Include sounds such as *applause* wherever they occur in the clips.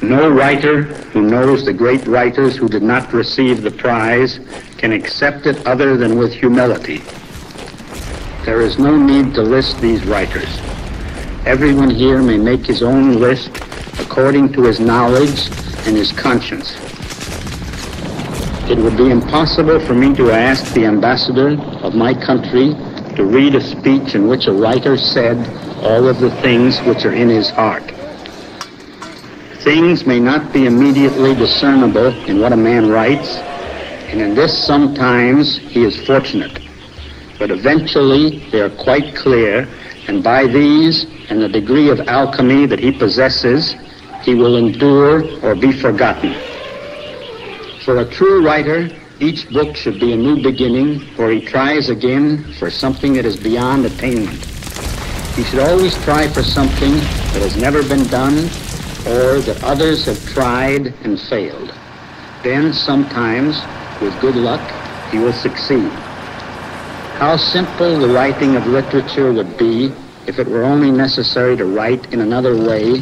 No writer who knows the great writers who did not receive the prize can accept it other than with humility. There is no need to list these writers. Everyone here may make his own list according to his knowledge and his conscience. It would be impossible for me to ask the ambassador of my country to read a speech in which a writer said all of the things which are in his heart. Things may not be immediately discernible in what a man writes, and in this sometimes he is fortunate. But eventually they are quite clear, and by these and the degree of alchemy that he possesses, he will endure or be forgotten. For a true writer, each book should be a new beginning for he tries again for something that is beyond attainment. He should always try for something that has never been done or that others have tried and failed. Then sometimes, with good luck, he will succeed. How simple the writing of literature would be if it were only necessary to write in another way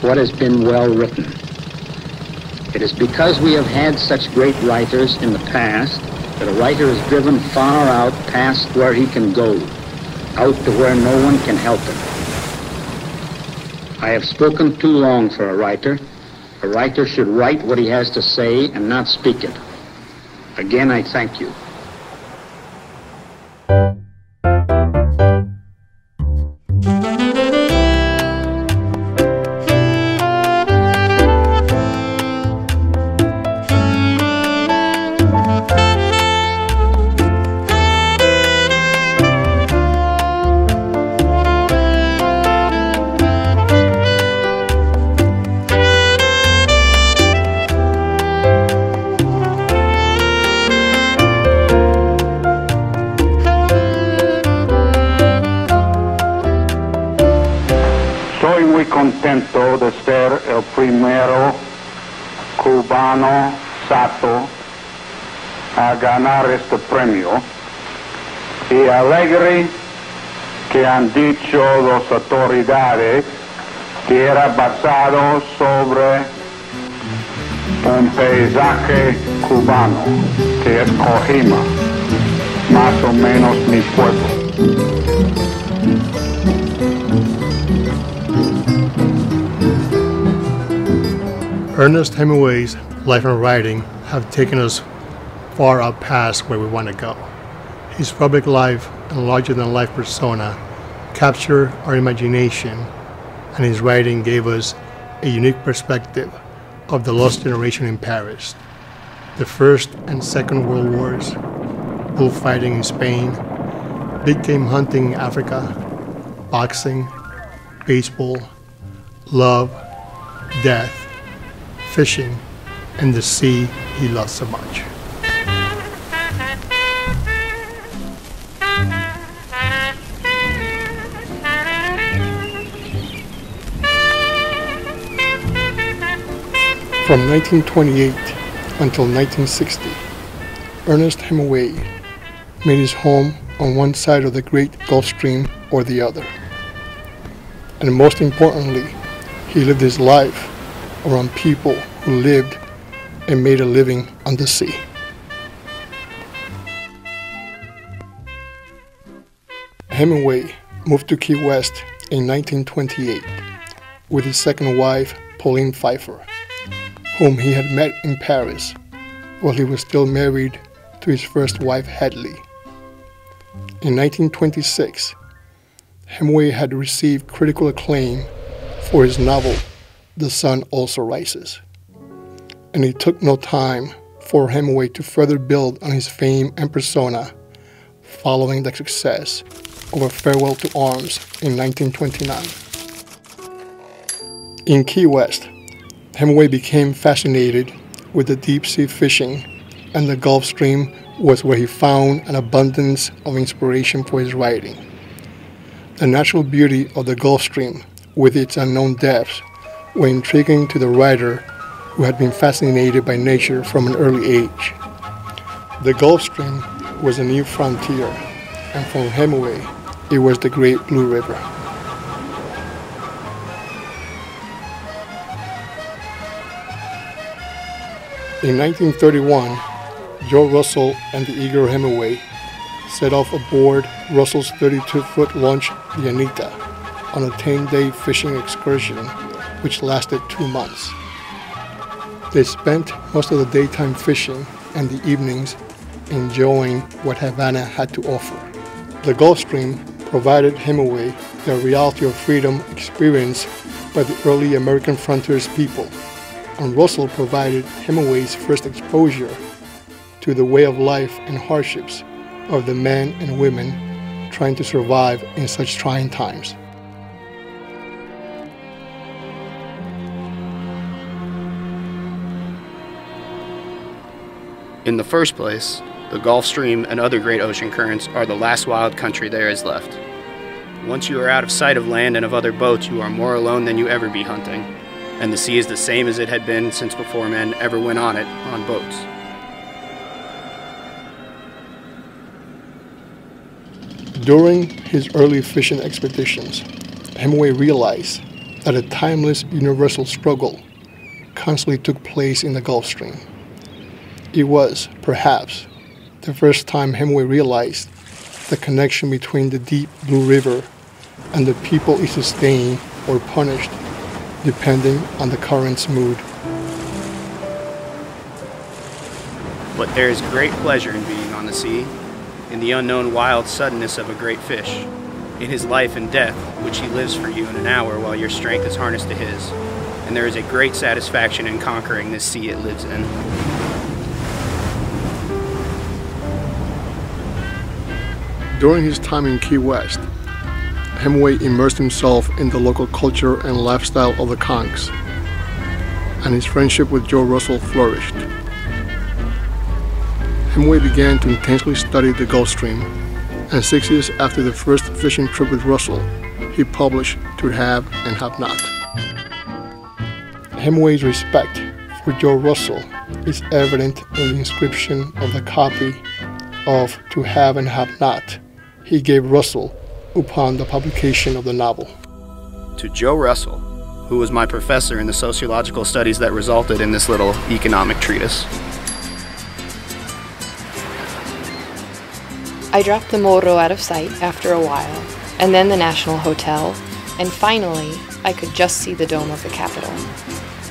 what has been well written. It is because we have had such great writers in the past that a writer is driven far out past where he can go, out to where no one can help him. I have spoken too long for a writer. A writer should write what he has to say and not speak it. Again, I thank you. A ganar este premio y alegre que han dicho las autoridades que era basado sobre un paisaje cubano que es Cojímar, más o menos mi pueblo. Ernest Hemingway's life and writing have taken us far out past where we want to go. His public life and larger than life persona capture our imagination, and his writing gave us a unique perspective of the lost generation in Paris, the First and Second World Wars, bullfighting in Spain, big game hunting in Africa, boxing, baseball, love, death, fishing, and the sea he loved so much. From 1928 until 1960, Ernest Hemingway made his home on one side of the great Gulf Stream or the other. And most importantly, he lived his life around people who lived and made a living on the sea. Hemingway moved to Key West in 1928 with his second wife, Pauline Pfeiffer, whom he had met in Paris while he was still married to his first wife, Hadley. In 1926, Hemingway had received critical acclaim for his novel, The Sun Also Rises. And it took no time for Hemingway to further build on his fame and persona following the success of A Farewell to Arms in 1929. In Key West, Hemingway became fascinated with the deep sea fishing, and the Gulf Stream was where he found an abundance of inspiration for his writing. The natural beauty of the Gulf Stream, with its unknown depths, were intriguing to the writer who had been fascinated by nature from an early age. The Gulf Stream was a new frontier, and for Hemingway, it was the Great Blue River. In 1931, Joe Russell and the eager Hemingway set off aboard Russell's 32-foot launch, the Anita, on a 10-day fishing excursion which lasted two months. They spent most of the daytime fishing and the evenings enjoying what Havana had to offer. The Gulf Stream provided Hemingway the reality of freedom experienced by the early American frontiers people, and Russell provided Hemingway's first exposure to the way of life and hardships of the men and women trying to survive in such trying times. In the first place, the Gulf Stream and other great ocean currents are the last wild country there is left. Once you are out of sight of land and of other boats, you are more alone than you ever be hunting, and the sea is the same as it had been since before men ever went on it on boats. During his early fishing expeditions, Hemingway realized that a timeless universal struggle constantly took place in the Gulf Stream. It was, perhaps, the first time Hemingway realized the connection between the deep Blue River and the people it sustained or punished, depending on the current's mood. But there is great pleasure in being on the sea, in the unknown wild suddenness of a great fish, in his life and death, which he lives for you in an hour while your strength is harnessed to his. And there is a great satisfaction in conquering this sea it lives in. During his time in Key West, Hemingway immersed himself in the local culture and lifestyle of the Conchs, and his friendship with Joe Russell flourished. Hemingway began to intensely study the Gulf Stream, and six years after the first fishing trip with Russell, he published To Have and Have Not. Hemingway's respect for Joe Russell is evident in the inscription of the copy of To Have and Have Not he gave Russell upon the publication of the novel. To Joe Russell, who was my professor in the sociological studies that resulted in this little economic treatise. I dropped the Morro out of sight after a while, and then the National Hotel, and finally, I could just see the dome of the Capitol.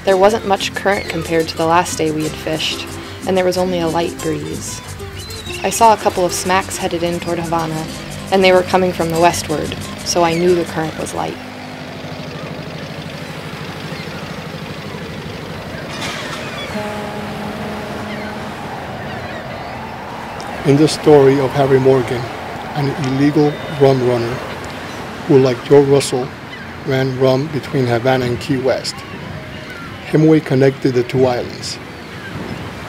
There wasn't much current compared to the last day we had fished, and there was only a light breeze. I saw a couple of smacks headed in toward Havana, and they were coming from the westward, so I knew the current was light. In the story of Harry Morgan, an illegal rum runner who, like Joe Russell, ran rum between Havana and Key West, Hemingway connected the two islands.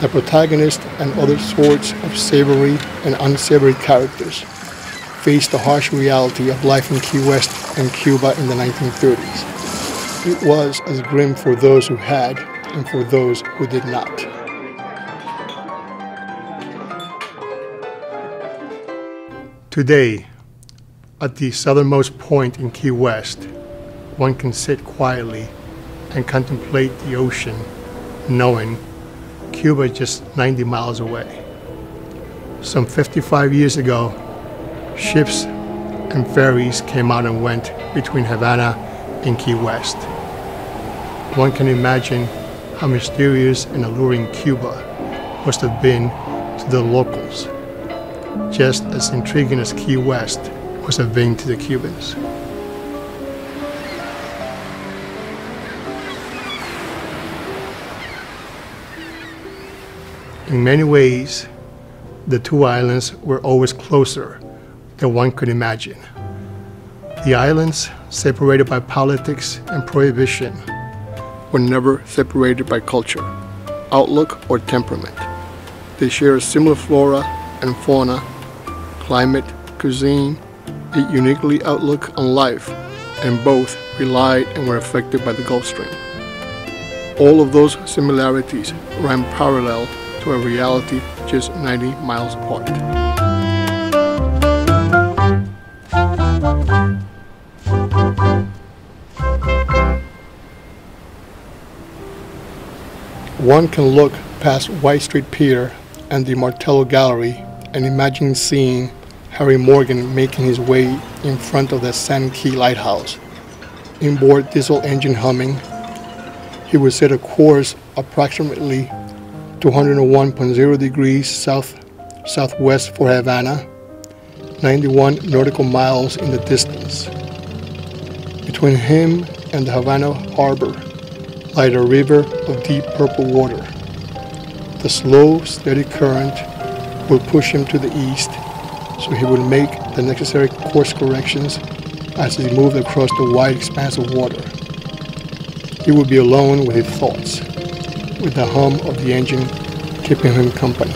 The protagonist and other sorts of savory and unsavory characters faced the harsh reality of life in Key West and Cuba in the 1930s. It was as grim for those who had and for those who did not. Today, at the southernmost point in Key West, one can sit quietly and contemplate the ocean, knowing Cuba is just 90 miles away. Some 55 years ago, ships and ferries came out and went between Havana and Key West. One can imagine how mysterious and alluring Cuba must have been to the locals, just as intriguing as Key West must have been to the Cubans. In many ways, the two islands were always closer than one could imagine. The islands, separated by politics and prohibition, were never separated by culture, outlook, or temperament. They share a similar flora and fauna, climate, cuisine, a uniquely outlook on life, and both relied and were affected by the Gulf Stream. All of those similarities ran parallel to a reality just 90 miles apart. One can look past White Street Pier and the Martello Gallery and imagine seeing Harry Morgan making his way in front of the Sand Key Lighthouse. Inboard diesel engine humming, he would set a course approximately 201.0 degrees south southwest for Havana, 91 nautical miles in the distance. Between him and the Havana harbor lay a river of deep purple water. The slow, steady current would push him to the east, so he would make the necessary course corrections as he moved across the wide expanse of water. He would be alone with his thoughts, with the hum of the engine keeping him company.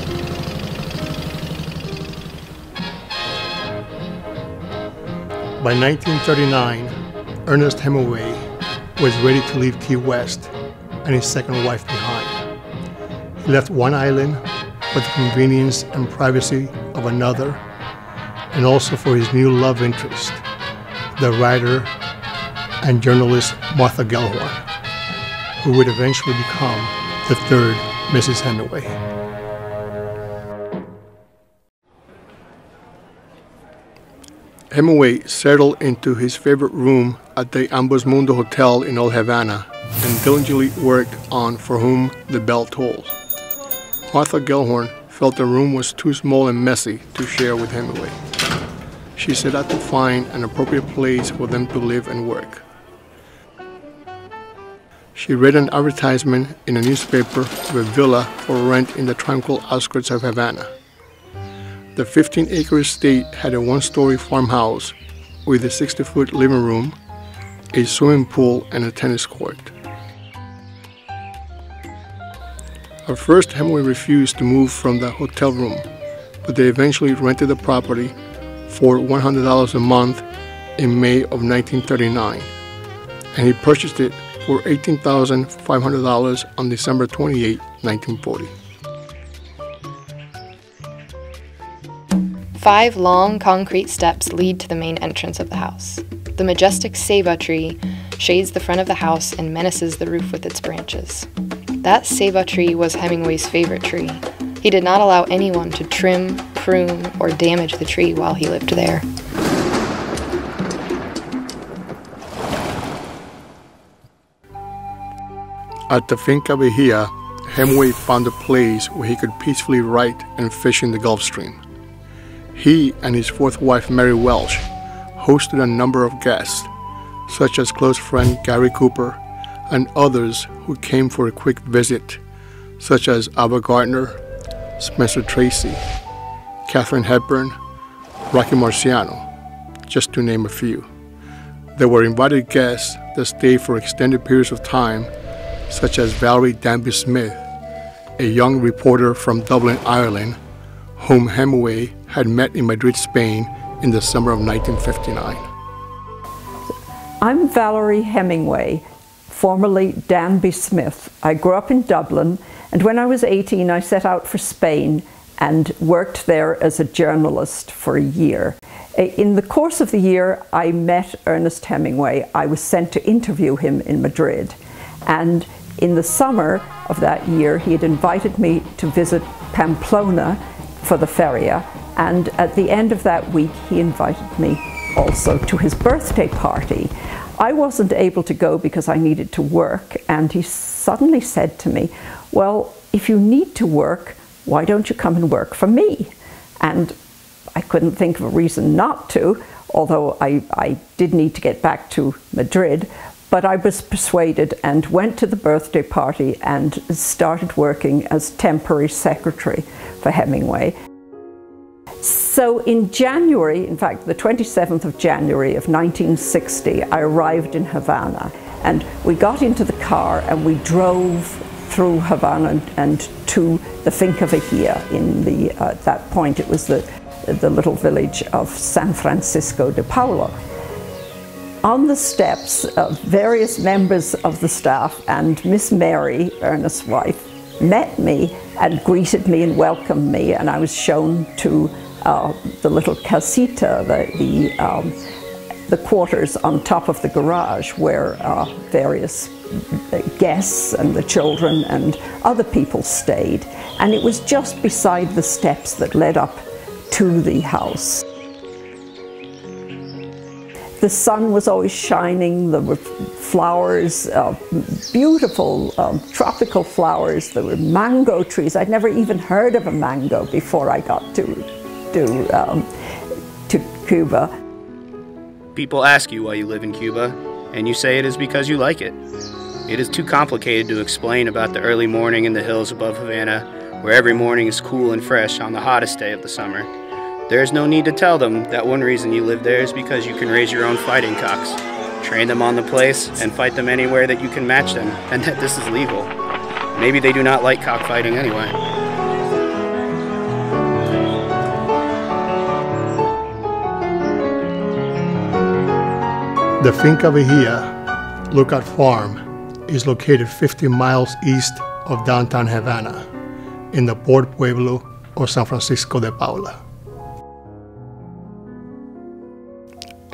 By 1939, Ernest Hemingway was ready to leave Key West and his second wife behind. He left one island for the convenience and privacy of another, and also for his new love interest, the writer and journalist Martha Gellhorn, who would eventually become the third Mrs. Hemingway. Hemingway settled into his favorite room at the Ambos Mundo Hotel in Old Havana and diligently worked on For Whom the Bell Tolls. Martha Gellhorn felt the room was too small and messy to share with Hemingway. She set out to find an appropriate place for them to live and work. She read an advertisement in a newspaper of a villa for rent in the tranquil outskirts of Havana. The 15 acre estate had a one story farmhouse with a 60 foot living room, a swimming pool, and a tennis court. At first, Hemingway refused to move from the hotel room, but they eventually rented the property for $100 a month in May of 1939, and he purchased it for $18,500 on December 28, 1940. Five long concrete steps lead to the main entrance of the house. The majestic ceiba tree shades the front of the house and menaces the roof with its branches. That ceiba tree was Hemingway's favorite tree. He did not allow anyone to trim, prune, or damage the tree while he lived there. At the Finca Vigia, Hemingway found a place where he could peacefully write and fish in the Gulf Stream. He and his fourth wife, Mary Welsh, hosted a number of guests, such as close friend Gary Cooper and others who came for a quick visit, such as Ava Gardner, Spencer Tracy, Katharine Hepburn, Rocky Marciano, just to name a few. There were invited guests that stayed for extended periods of time, such as Valerie Danby Smith, a young reporter from Dublin, Ireland, whom Hemingway had met in Madrid, Spain in the summer of 1959. I'm Valerie Hemingway, formerly Danby Smith. I grew up in Dublin, and when I was 18, I set out for Spain and worked there as a journalist for a year. In the course of the year, I met Ernest Hemingway. I was sent to interview him in Madrid. And in the summer of that year, he had invited me to visit Pamplona for the feria and at the end of that week, he invited me also to his birthday party. I wasn't able to go because I needed to work, and he suddenly said to me, Well, if you need to work, why don't you come and work for me? And I couldn't think of a reason not to, although I, I did need to get back to Madrid. But I was persuaded and went to the birthday party and started working as temporary secretary for Hemingway. So in January, in fact, the 27th of January of 1960, I arrived in Havana and we got into the car and we drove through Havana and, and to the Finca Vigia. In the, uh, at that point, it was the, the little village of San Francisco de Paula. On the steps, uh, various members of the staff and Miss Mary, Ernest's wife, met me and greeted me and welcomed me, and I was shown to uh, the little casita, the, the, um, the, quarters on top of the garage where uh, various guests and the children and other people stayed. And it was just beside the steps that led up to the house. The sun was always shining, there were flowers, uh, beautiful um, tropical flowers, there were mango trees. I'd never even heard of a mango before I got to, to, um, to Cuba. People ask you why you live in Cuba, and you say it is because you like it. It is too complicated to explain about the early morning in the hills above Havana, where every morning is cool and fresh on the hottest day of the summer. There is no need to tell them that one reason you live there is because you can raise your own fighting cocks, train them on the place, and fight them anywhere that you can match them, *laughs* and that this is legal. Maybe they do not like cockfighting anyway. The Finca Vigia Lookout Farm is located 50 miles east of downtown Havana in the Port Pueblo or San Francisco de Paula.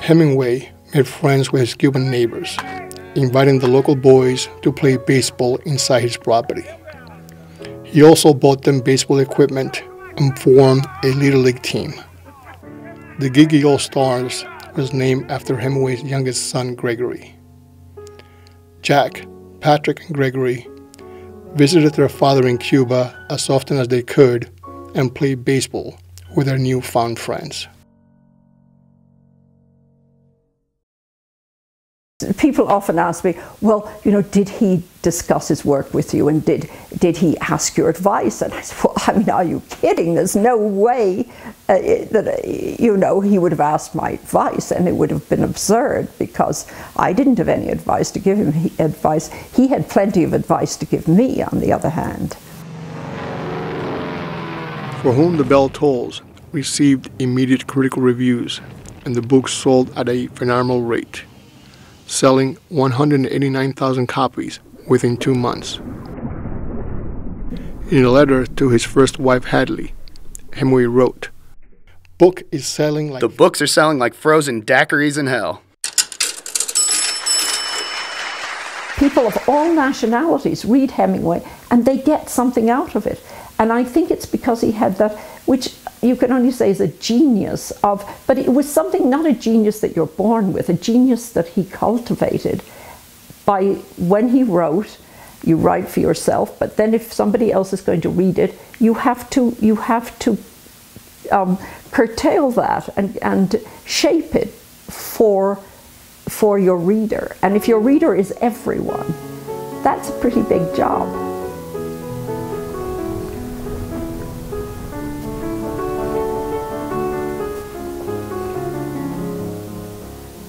Hemingway made friends with his Cuban neighbors, inviting the local boys to play baseball inside his property. He also bought them baseball equipment and formed a Little League team. The Gigi All Stars was named after Hemingway's youngest son, Gregory. Jack, Patrick, and Gregory visited their father in Cuba as often as they could and played baseball with their newfound friends. People often ask me, well, you know, did he discuss his work with you and did, did he ask your advice? And I said, well, I mean, are you kidding? There's no way uh, that, uh, you know, he would have asked my advice and it would have been absurd because I didn't have any advice to give him he, advice. He had plenty of advice to give me, on the other hand. For Whom the Bell Tolls received immediate critical reviews and the book sold at a phenomenal rate selling 189,000 copies within two months. In a letter to his first wife, Hadley, Hemingway wrote, Book is selling like. The books are selling like frozen daiquiris in hell. People of all nationalities read Hemingway and they get something out of it. And I think it's because he had that, which you can only say is a genius of, but it was something, not a genius that you're born with, a genius that he cultivated by when he wrote, you write for yourself, but then if somebody else is going to read it, you have to, you have to um, curtail that and, and shape it for, for your reader. And if your reader is everyone, that's a pretty big job.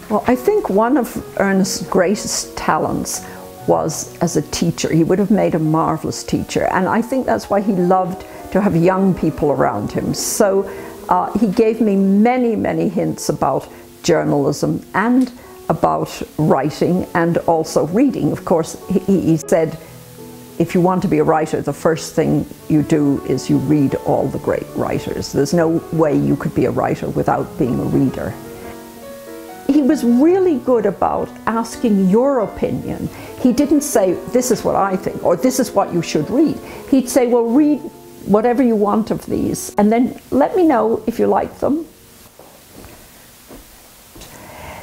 Well, I think one of Ernest's greatest talents was as a teacher. He would have made a marvelous teacher, and I think that's why he loved to have young people around him. So uh, he gave me many, many hints about journalism and about writing and also reading. Of course, he, he said, if you want to be a writer, the first thing you do is you read all the great writers. There's no way you could be a writer without being a reader he was really good about asking your opinion. He didn't say, this is what I think, or this is what you should read. He'd say, well, read whatever you want of these, and then let me know if you like them.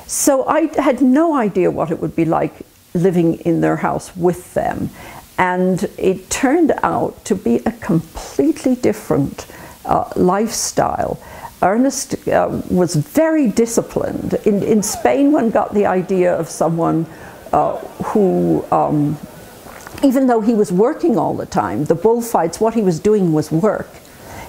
So I had no idea what it would be like living in their house with them. And it turned out to be a completely different uh, lifestyle. Ernest uh, was very disciplined. In, in Spain, one got the idea of someone uh, who, um, even though he was working all the time, the bullfights, what he was doing was work.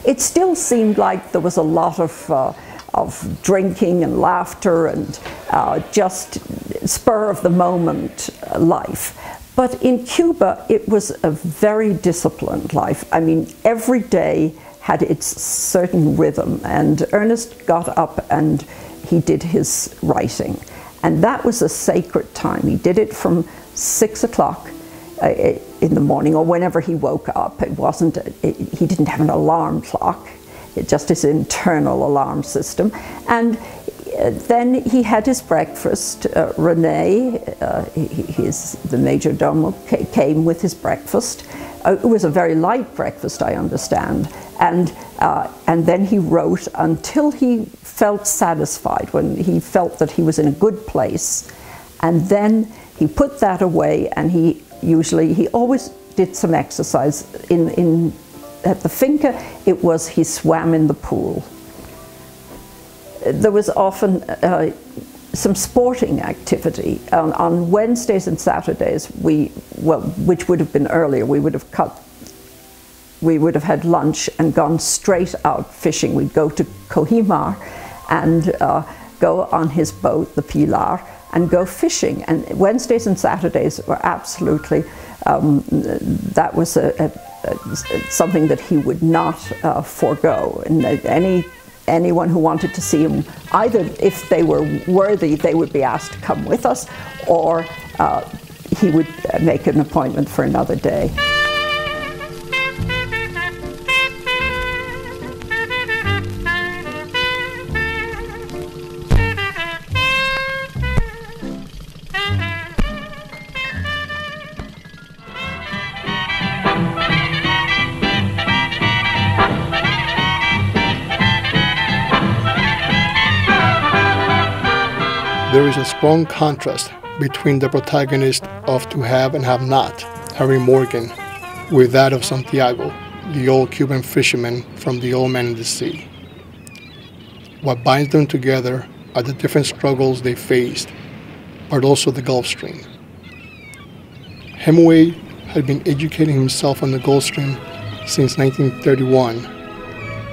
It still seemed like there was a lot of, uh, of drinking and laughter and uh, just spur of the moment life. But in Cuba, it was a very disciplined life. I mean, every day had its certain rhythm. And Ernest got up and he did his writing. And that was a sacred time. He did it from six o'clock uh, in the morning or whenever he woke up. It wasn't, it, he didn't have an alarm clock, it just his internal alarm system. And then he had his breakfast. Uh, Rene, uh, his, the major domo, came with his breakfast. Uh, it was a very light breakfast, I understand. And, uh, and then he wrote until he felt satisfied, when he felt that he was in a good place. And then he put that away and he usually, he always did some exercise. In, in, at the finca, it was he swam in the pool there was often uh, some sporting activity. On, on, Wednesdays and Saturdays, we, well, which would have been earlier, we would have cut, we would have had lunch and gone straight out fishing. We'd go to Cojímar and uh, go on his boat, the Pilar, and go fishing. And Wednesdays and Saturdays were absolutely, um, that was a, a, a, something that he would not uh, forego. And any anyone who wanted to see him, either if they were worthy, they would be asked to come with us, or uh, he would make an appointment for another day. There is a strong contrast between the protagonist of To Have and Have Not, Harry Morgan, with that of Santiago, the old Cuban fisherman from The Old Man in the Sea. What binds them together are the different struggles they faced, but also the Gulf Stream. Hemingway had been educating himself on the Gulf Stream since 1931,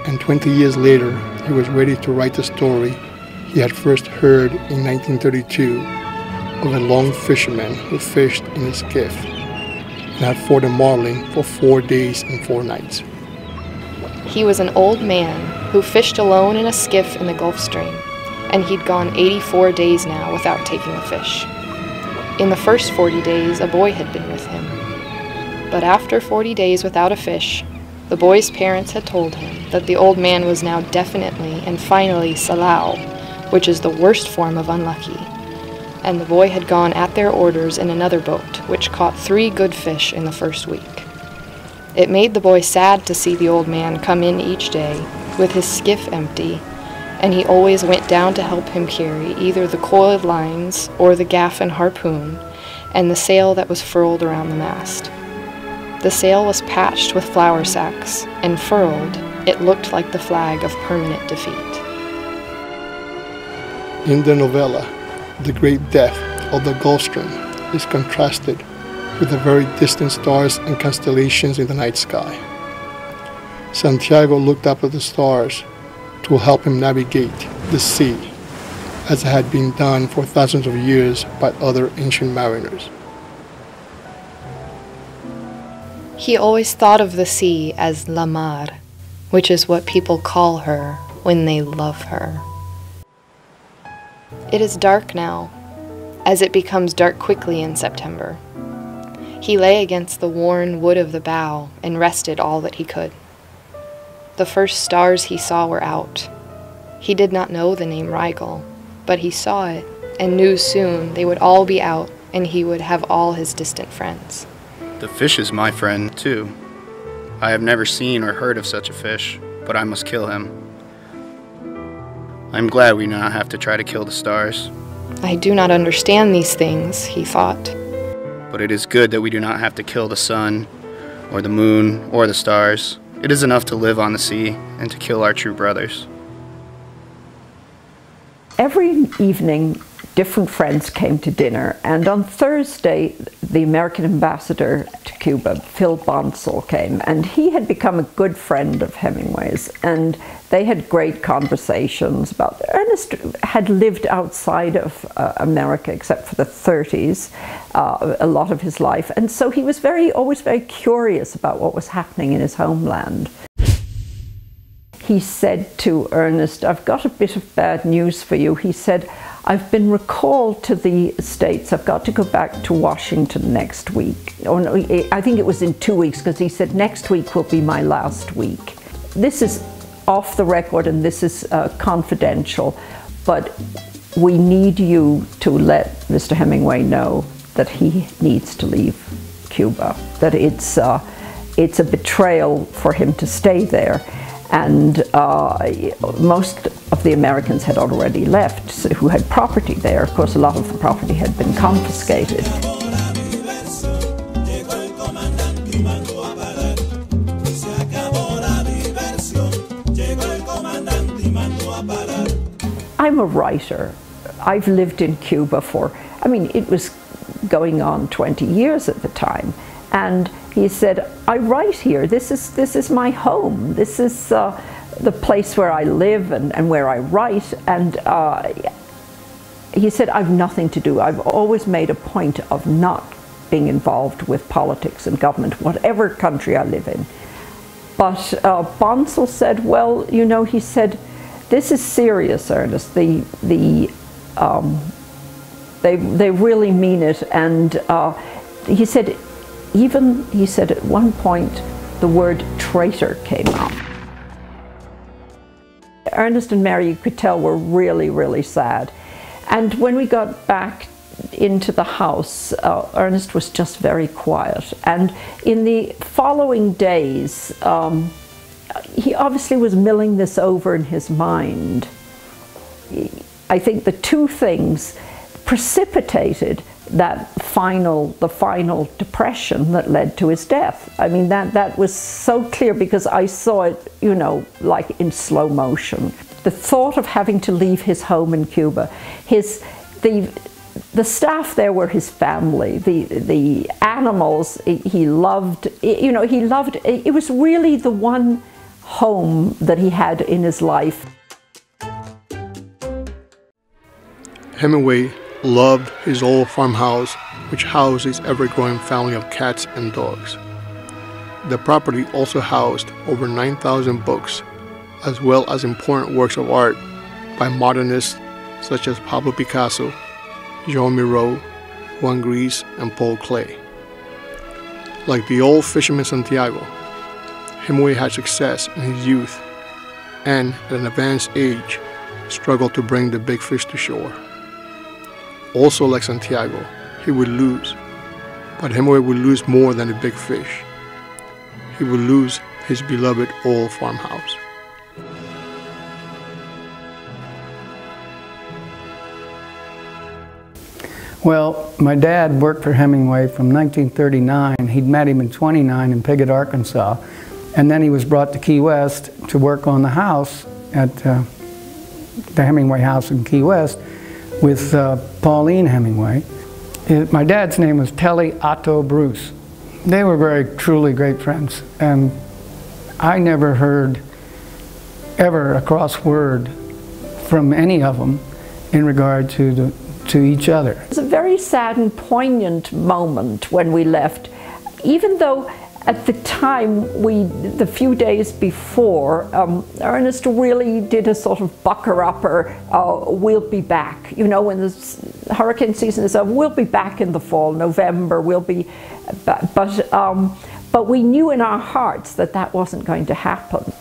and 20 years later, he was ready to write the story he had first heard in 1932 of a long fisherman who fished in a skiff and had fought a marlin for four days and four nights. He was an old man who fished alone in a skiff in the Gulf Stream, and he'd gone 84 days now without taking a fish. In the first 40 days, a boy had been with him. But after 40 days without a fish, the boy's parents had told him that the old man was now definitely and finally Salao, which is the worst form of unlucky. And the boy had gone at their orders in another boat, which caught three good fish in the first week. It made the boy sad to see the old man come in each day with his skiff empty, and he always went down to help him carry either the coiled lines or the gaff and harpoon, and the sail that was furled around the mast. The sail was patched with flour sacks, and furled, it looked like the flag of permanent defeat. In the novella, the great death of the Gulf Stream is contrasted with the very distant stars and constellations in the night sky. Santiago looked up at the stars to help him navigate the sea, as had been done for thousands of years by other ancient mariners. He always thought of the sea as La Mar, which is what people call her when they love her. It is dark now, as it becomes dark quickly in September. He lay against the worn wood of the bow and rested all that he could. The first stars he saw were out. He did not know the name Rigel, but he saw it and knew soon they would all be out and he would have all his distant friends. The fish is my friend, too. I have never seen or heard of such a fish, but I must kill him. I'm glad we do not have to try to kill the stars. I do not understand these things, he thought. But it is good that we do not have to kill the sun, or the moon, or the stars. It is enough to live on the sea and to kill our true brothers. Every evening, different friends came to dinner, and on Thursday, the American ambassador to Cuba, Phil Bonsal, came, and he had become a good friend of Hemingway's, and they had great conversations about. Ernest had lived outside of uh, America, except for the 30s, uh, a lot of his life, and so he was very, always very curious about what was happening in his homeland he said to Ernest, I've got a bit of bad news for you. He said, I've been recalled to the States. I've got to go back to Washington next week. Or no, I think it was in two weeks because he said next week will be my last week. This is off the record and this is uh, confidential, but we need you to let Mr. Hemingway know that he needs to leave Cuba, that it's, uh, it's a betrayal for him to stay there. And uh, most of the Americans had already left who had property there. Of course, a lot of the property had been confiscated. I'm a writer. I've lived in Cuba for, I mean, it was going on 20 years at the time. And he said, I write here. This is, this is my home. This is uh, the place where I live and, and where I write. And uh, he said, I've nothing to do. I've always made a point of not being involved with politics and government, whatever country I live in. But uh, Bonsal said, well, you know, he said, this is serious, Ernest. The, the, um, they, they really mean it. And uh, he said, even, he said at one point, the word traitor came up. Ernest and Mary, you could tell, were really, really sad. And when we got back into the house, uh, Ernest was just very quiet. And in the following days, um, he obviously was milling this over in his mind. I think the two things precipitated that final, the final depression that led to his death. I mean, that, that was so clear because I saw it, you know, like in slow motion. The thought of having to leave his home in Cuba, his, the, the staff there were his family, the, the animals he loved, you know, he loved, it was really the one home that he had in his life. Hemingway loved his old farmhouse, which housed his ever-growing family of cats and dogs. The property also housed over 9,000 books, as well as important works of art by modernists such as Pablo Picasso, Joan Miro, Juan Gris, and Paul Klee. Like the old fisherman Santiago, Hemingway had success in his youth and, at an advanced age, struggled to bring the big fish to shore. Also like Santiago, he would lose, but Hemingway would lose more than a big fish. He would lose his beloved old farmhouse. Well, my dad worked for Hemingway from 1939. He'd met him in 29 in Piggott, Arkansas. And then he was brought to Key West to work on the house at uh, the Hemingway house in Key West with uh, Pauline Hemingway. It, my dad's name was Telly Otto Bruce. They were very truly great friends, and I never heard ever a cross word from any of them in regard to the, to each other. It was a very sad and poignant moment when we left, even though at the time, we the few days before, um, Ernest really did a sort of bucker upper. Uh, we'll be back. You know, when the hurricane season is over, we'll be back in the fall, November. We'll be, but um, but we knew in our hearts that that wasn't going to happen.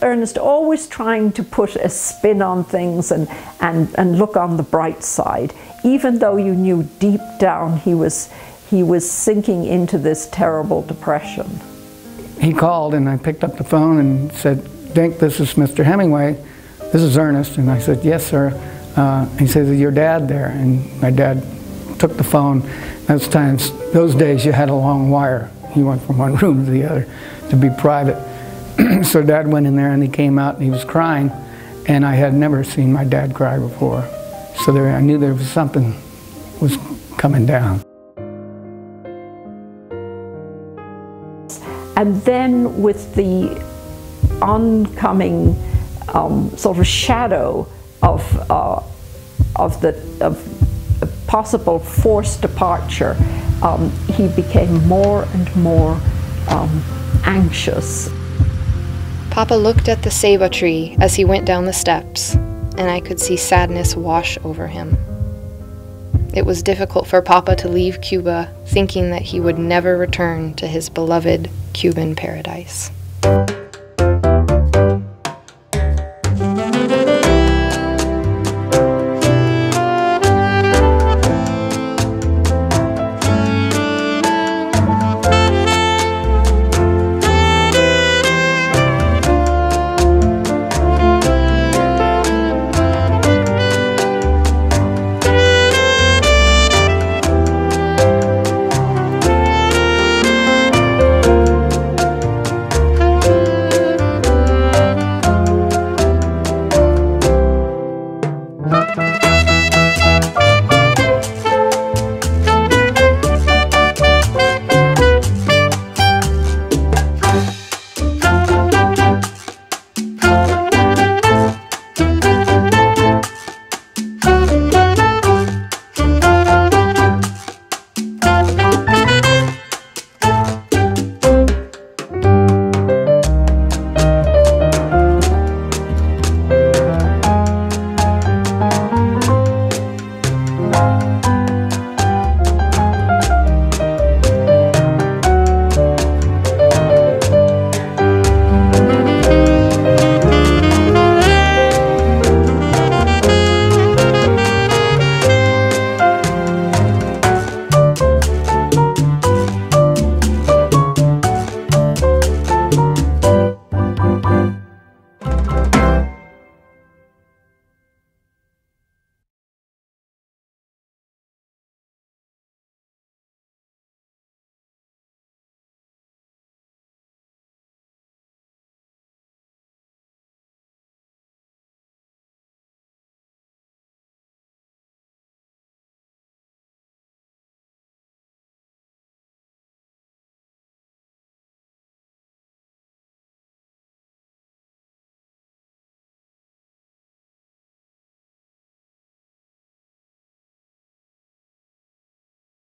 Ernest always trying to put a spin on things and, and, and look on the bright side, even though you knew deep down he was he was sinking into this terrible depression. He called and I picked up the phone and said, Dink, this is Mr. Hemingway. This is Ernest. And I said, yes, sir. Uh, he says, is your dad there? And my dad took the phone. Those times, those days you had a long wire. He went from one *laughs* room to the other to be private. *clears throat* so dad went in there and he came out and he was crying. And I had never seen my dad cry before. So there, I knew there was something was coming down. And then with the oncoming um, sort of shadow of, uh, of the of possible forced departure, um, he became more and more um, anxious. Papa looked at the ceiba tree as he went down the steps, and I could see sadness wash over him. It was difficult for Papa to leave Cuba thinking that he would never return to his beloved Cuban paradise.